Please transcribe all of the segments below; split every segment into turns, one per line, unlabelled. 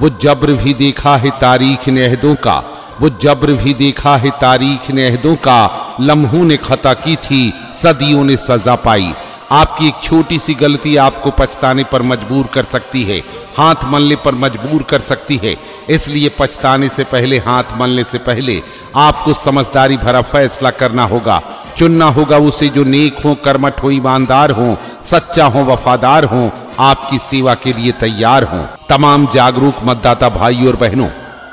वो जब्र भी देखा है तारीख ने अहदों का, वो जब्र भी देखा है तारीख ने अहदों का। लम्हों ने खता की थी, सदियों ने सजा पाई। आपकी एक छोटी सी गलती आपको पछताने पर मजबूर कर सकती है। हाथ मलने पर मजबूर कर सकती है। इसलिए पछताने से पहले, हाथ मलने से पहले आपको समझदारी भरा फैसला करना होगा। चुनना होगा उसे जो नेक हो, कर्मठ हो, ईमानदार हो, सच्चा हो, वफादार हो, आपकी सेवा के लिए तैयार हो। तमाम जागरूक मतदाता भाई और बहनों,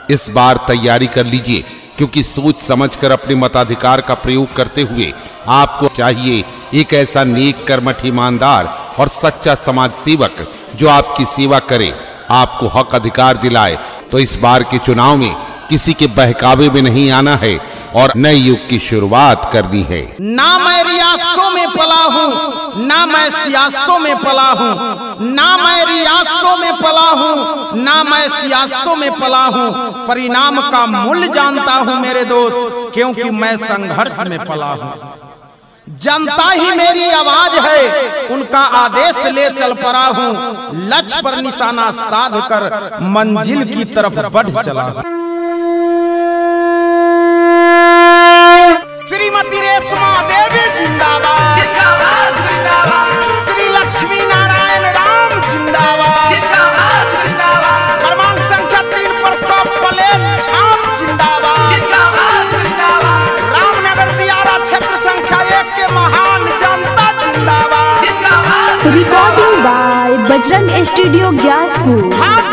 इस बार तैयारी कर लीजिए। क्योंकि सोच समझकर अपने मताधिकार का प्रयोग करते हुए आपको चाहिए एक ऐसा नेक कर्मठ ईमानदार और सच्चा समाज सेवक जो आपकी सेवा करे, आपको हक अधिकार दिलाए। तो इस बार के चुनाव में किसी के बहकावे में नहीं आना है। और नए युग की शुरुआत करनी है।
ना मैं रियासतों में पला हूँ, ना मैं सियासतों में पला हूँ, ना मैं रियासतों में पला हूँ, ना मैं सियासतों में पला हूँ। परिणाम का मूल्य जानता हूँ मेरे दोस्त, क्योंकि मैं संघर्ष में पला हूँ। जनता ही मेरी आवाज़ है, उनका आदेश ले चल पड़ा हूँ। लक्ष्य पर निशाना साध कर मंजिल की तरफ़ बढ़ चला हूँ।
बजरंग स्टूडियो ग्यासपुर
हाथ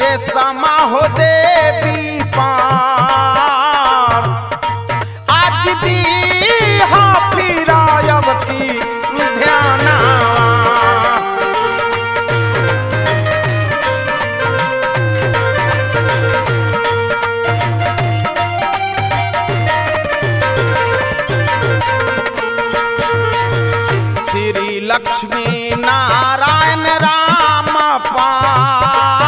रे समा हो देवी पार आज दी हा फिरायवती ध्यानावा श्री लक्ष्मी नारायण राम पार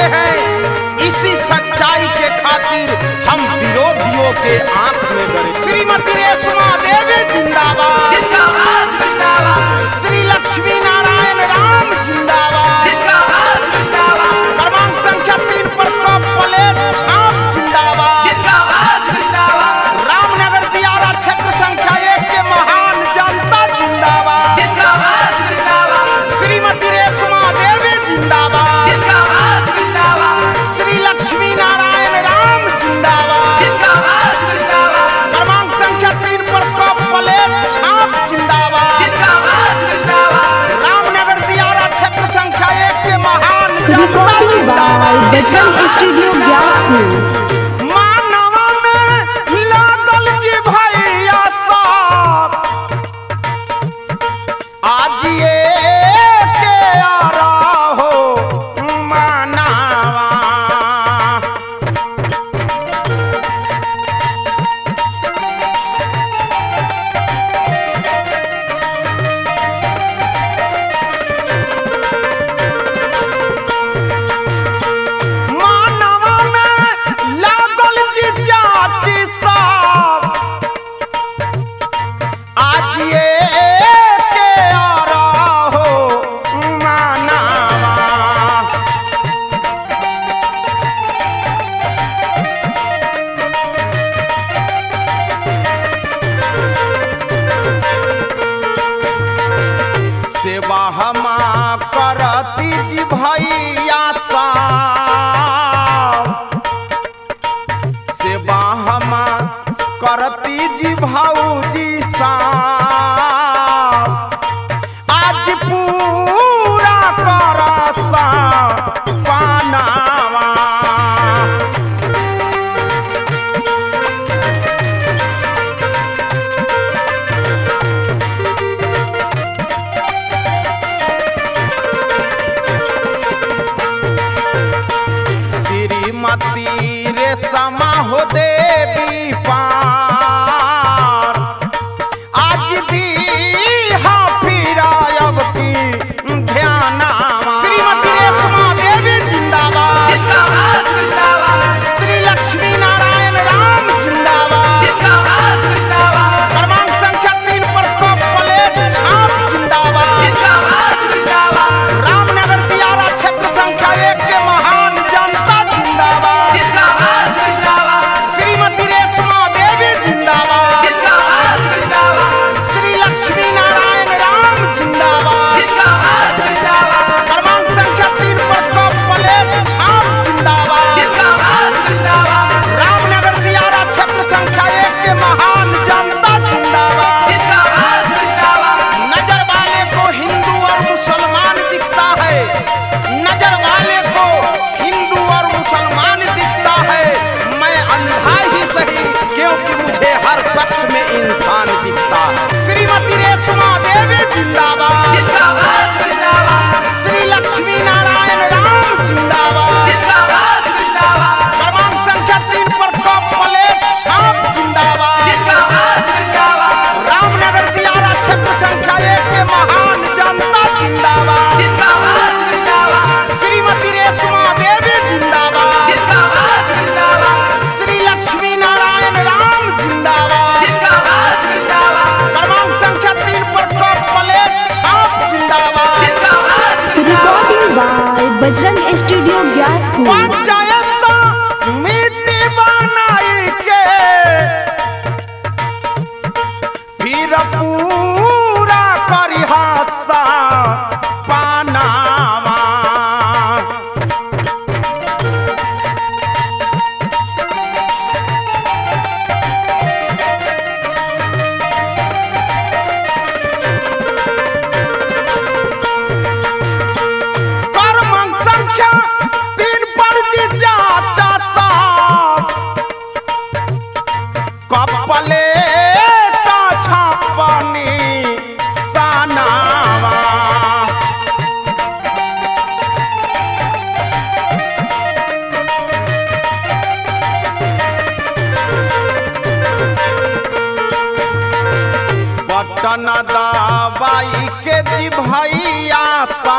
खड़े हैं। इसी सच्चाई के खातिर हम विरोधियों के आँख में गए श्रीमती रेशमा देवी जिंदाबाद।
जिंदाबाद जिंदाबाद।
श्री लक्ष्मी नारायण राम जिंदाबाद।
बजरंग स्टूडियो ग्यासपुर
आज भी महान जनता जिंदाबाद।
जिंदाबाद जिंदाबाद।
श्रीमती रेशमा देवी जिंदाबाद।
जिंदाबाद जिंदाबाद।
श्री लक्ष्मी नारायण राम जिंदाबाद।
जिंदाबाद जिंदाबाद।
क्रमांक संख्या तीन पर प्लेट छाप जिंदाबाद।
जिंदाबाद
recording by Bajrang studio
Gyaraspur पलेटा छापनी सनावा। बटन दबाई के जी भैया सा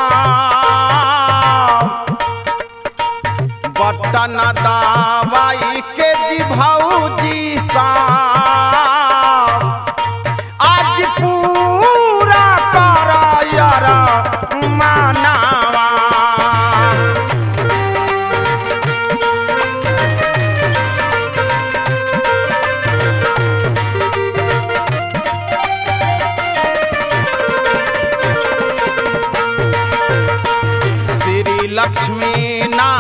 बटन लक्ष्मी ना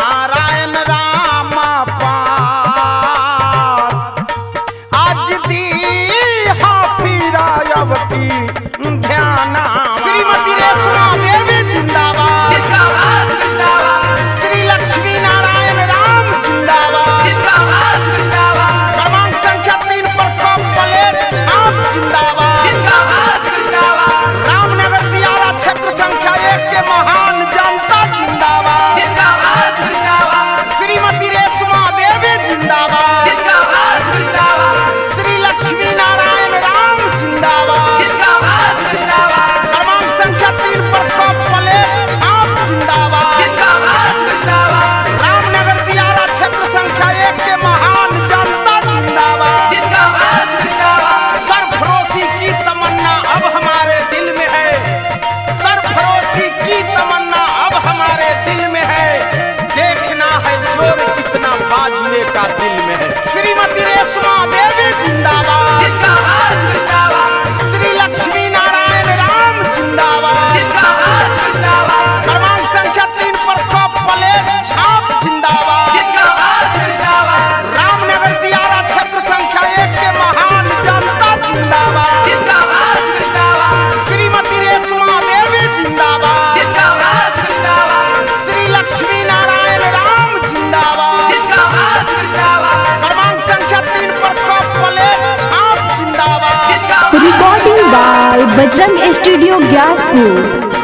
बाय
बजरंग स्टूडियो ग्यासपुर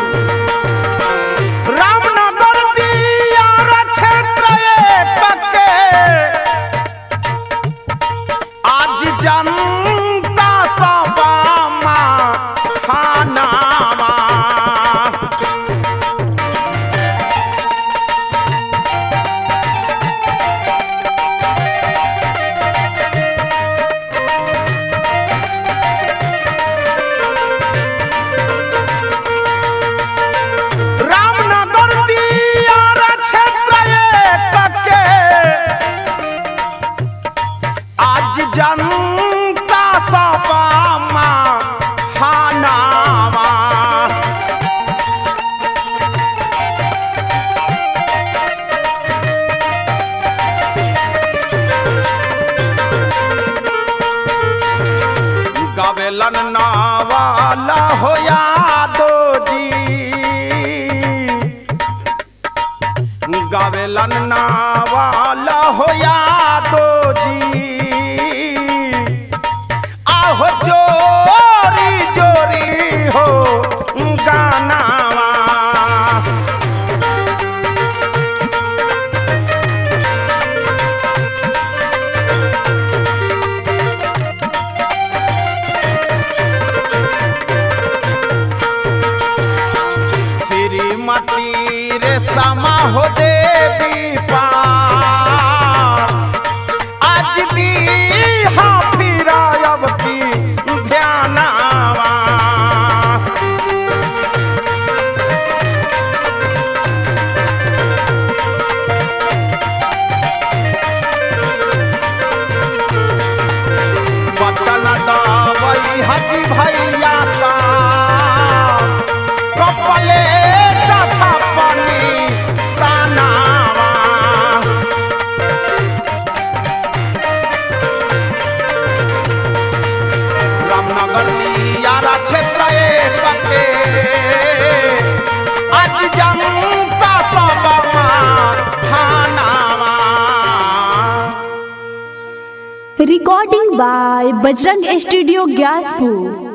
लन्ना
वाला होया। बजरंग स्टूडियो ग्यासपुर।